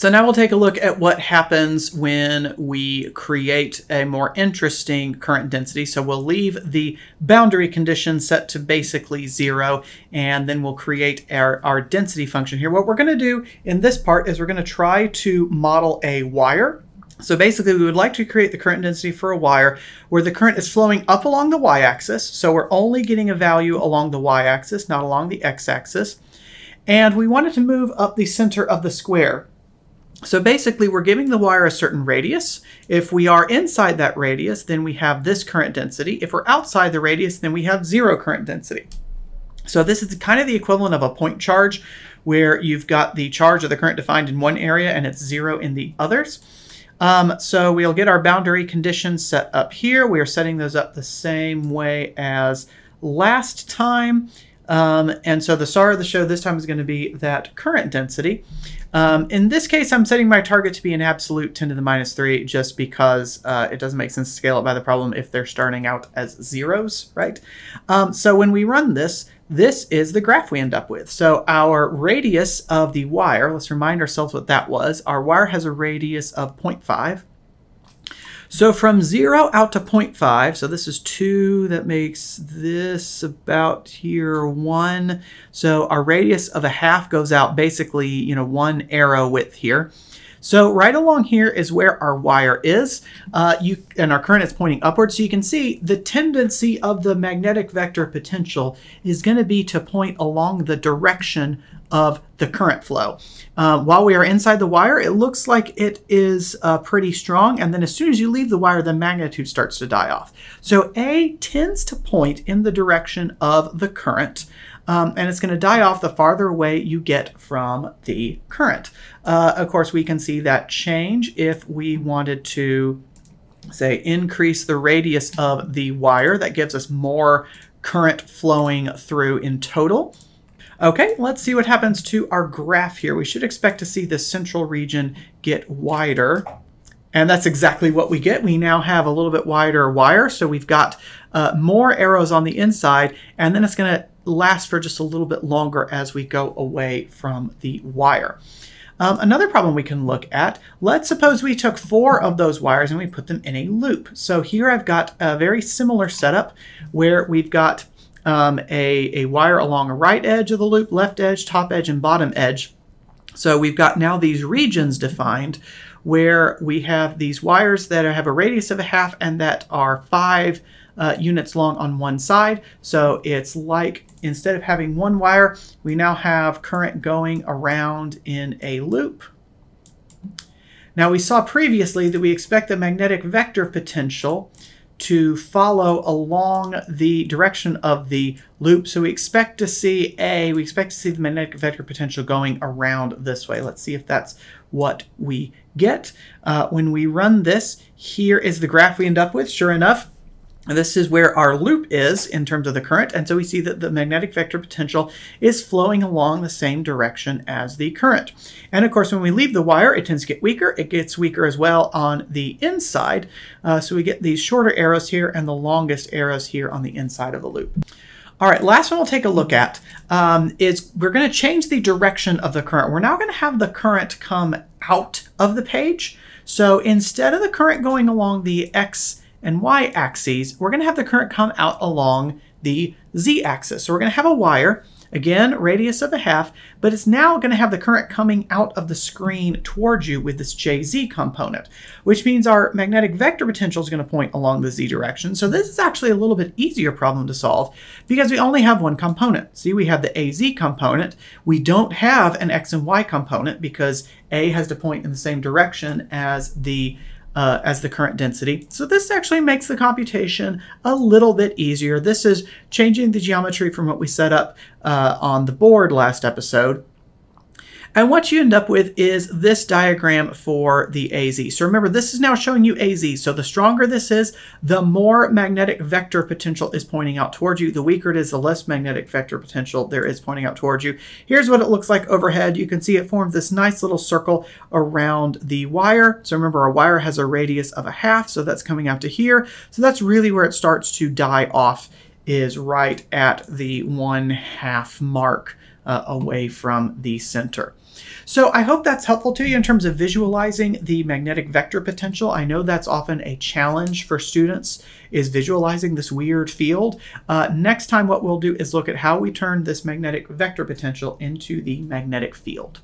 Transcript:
So now we'll take a look at what happens when we create a more interesting current density. So we'll leave the boundary condition set to basically zero, and then we'll create our, our density function here. What we're gonna do in this part is we're gonna try to model a wire. So basically we would like to create the current density for a wire where the current is flowing up along the y-axis. So we're only getting a value along the y-axis, not along the x-axis. And we wanted to move up the center of the square. So basically, we're giving the wire a certain radius. If we are inside that radius, then we have this current density. If we're outside the radius, then we have zero current density. So this is kind of the equivalent of a point charge, where you've got the charge of the current defined in one area and it's zero in the others. Um, so we'll get our boundary conditions set up here. We are setting those up the same way as last time. Um, and so the star of the show this time is going to be that current density. Um, in this case, I'm setting my target to be an absolute 10 to the minus 3 just because uh, it doesn't make sense to scale it by the problem if they're starting out as zeros, right? Um, so when we run this, this is the graph we end up with. So our radius of the wire, let's remind ourselves what that was. Our wire has a radius of 0.5. So from 0 out to 0.5, so this is 2, that makes this about here 1. So our radius of a half goes out basically, you know, one arrow width here. So right along here is where our wire is, uh, you and our current is pointing upward. So you can see the tendency of the magnetic vector potential is going to be to point along the direction of the current flow. Uh, while we are inside the wire, it looks like it is uh, pretty strong, and then as soon as you leave the wire, the magnitude starts to die off. So A tends to point in the direction of the current, um, and it's going to die off the farther away you get from the current. Uh, of course, we can see that change if we wanted to, say, increase the radius of the wire. That gives us more current flowing through in total. Okay, let's see what happens to our graph here. We should expect to see the central region get wider. And that's exactly what we get. We now have a little bit wider wire, so we've got uh, more arrows on the inside, and then it's going to last for just a little bit longer as we go away from the wire. Um, another problem we can look at, let's suppose we took four of those wires and we put them in a loop. So here I've got a very similar setup where we've got um, a, a wire along a right edge of the loop, left edge, top edge, and bottom edge. So we've got now these regions defined where we have these wires that have a radius of a half and that are five uh, units long on one side. So it's like instead of having one wire, we now have current going around in a loop. Now we saw previously that we expect the magnetic vector potential to follow along the direction of the loop. So we expect to see A, we expect to see the magnetic vector potential going around this way. Let's see if that's what we get. Uh, when we run this, here is the graph we end up with. Sure enough, this is where our loop is in terms of the current, and so we see that the magnetic vector potential is flowing along the same direction as the current. And of course, when we leave the wire, it tends to get weaker. It gets weaker as well on the inside, uh, so we get these shorter arrows here and the longest arrows here on the inside of the loop. All right, last one we'll take a look at um, is we're going to change the direction of the current. We're now going to have the current come out of the page. So instead of the current going along the x and y-axes, we're going to have the current come out along the z-axis. So we're going to have a wire, again, radius of a half, but it's now going to have the current coming out of the screen towards you with this jz component, which means our magnetic vector potential is going to point along the z direction. So this is actually a little bit easier problem to solve because we only have one component. See, we have the az component. We don't have an x and y component because a has to point in the same direction as the uh, as the current density. So this actually makes the computation a little bit easier. This is changing the geometry from what we set up uh, on the board last episode. And what you end up with is this diagram for the AZ. So remember, this is now showing you AZ. So the stronger this is, the more magnetic vector potential is pointing out towards you. The weaker it is, the less magnetic vector potential there is pointing out towards you. Here's what it looks like overhead. You can see it forms this nice little circle around the wire. So remember, our wire has a radius of a half, so that's coming out to here. So that's really where it starts to die off is right at the one half mark uh, away from the center. So I hope that's helpful to you in terms of visualizing the magnetic vector potential. I know that's often a challenge for students is visualizing this weird field. Uh, next time what we'll do is look at how we turn this magnetic vector potential into the magnetic field.